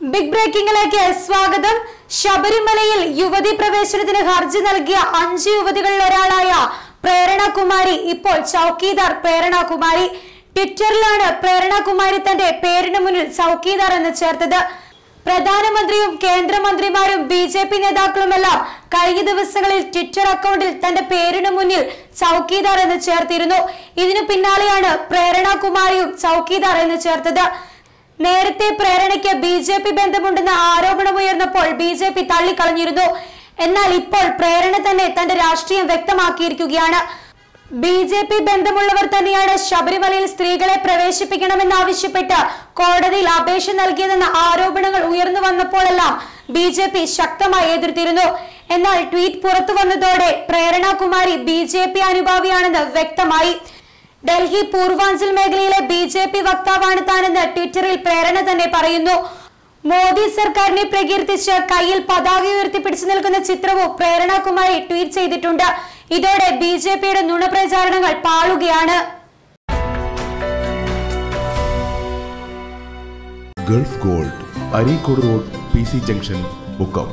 Big ബ്രേക്കിംഗിലേക്ക് സ്വാഗതം. ശബരിമലയിൽ യുവതി പ്രവേശനത്തിന് ഹർജി നൽകിയ അഞ്ച് യുവതികളിൽ ഒരാളായ പ്രേരണകുമാരി ഇപ്പോൾ ചൌക്കീദാർ പ്രേരണകുമാരി. ട്വിറ്ററിലാണ് പ്രേരണകുമാരി തന്റെ പേരിന് മുന്നിൽ ചൌക്കീദാർ എന്ന് ചേർത്തത്. പ്രധാനമന്ത്രിയും കേന്ദ്രമന്ത്രിമാരും ബി ജെ പി നേതാക്കളുമെല്ലാം കഴിഞ്ഞ ദിവസങ്ങളിൽ ട്വിറ്റർ അക്കൗണ്ടിൽ തന്റെ പേരിന് മുന്നിൽ ചൌക്കീദാർ എന്ന് ചേർത്തിരുന്നു. ഇതിനു പിന്നാലെയാണ് പ്രേരണകുമാരിയും ചൌക്കിദാർ എന്ന് ചേർത്തത്. നേരത്തെ പ്രേരണയ്ക്ക് ബി ജെ പി ബന്ധമുണ്ടെന്ന ആരോപണമുയർന്നപ്പോൾ ബി ജെ പി തള്ളിക്കളഞ്ഞിരുന്നു. എന്നാൽ ഇപ്പോൾ പ്രേരണ തന്നെ തന്റെ രാഷ്ട്രീയം വ്യക്തമാക്കിയിരിക്കുകയാണ്. ബി ജെ പി ബന്ധമുള്ളവർ തന്നെയാണ് ശബരിമലയിൽ സ്ത്രീകളെ പ്രവേശിപ്പിക്കണമെന്നാവശ്യപ്പെട്ട് കോടതിയിൽ അപേക്ഷ നൽകിയതെന്ന ആരോപണങ്ങൾ ഉയർന്നു വന്നപ്പോഴെല്ലാം ബി ജെ പി ശക്തമായി എതിർത്തിരുന്നു. എന്നാൽ ട്വീറ്റ് പുറത്തു വന്നതോടെ Prerana Kumari B J P അനുഭാവിയാണെന്ന് വ്യക്തമായി. ഡൽഹി പൂർവാഞ്ചൽ മേഖലയിലെ ബി ജെ പി വക്താവാണ് താനെന്ന് ട്വിറ്ററിൽ പ്രേരണ തന്നെ പറയുന്നു. മോദി സർക്കാരിനെ പ്രകീർത്തിച്ച് കയ്യിൽ പതാക ഉയർത്തിപ്പിടിച്ചു നിൽക്കുന്ന ചിത്രവും പ്രേരണ കുമാരി ട്വീറ്റ് ചെയ്തിട്ടുണ്ട്. ഇതോടെ ബി ജെ പിയുടെ നുണപ്രചാരണങ്ങൾ പാളുകയാണ്. Gulf Gold Areekode road P C junction Mukkam.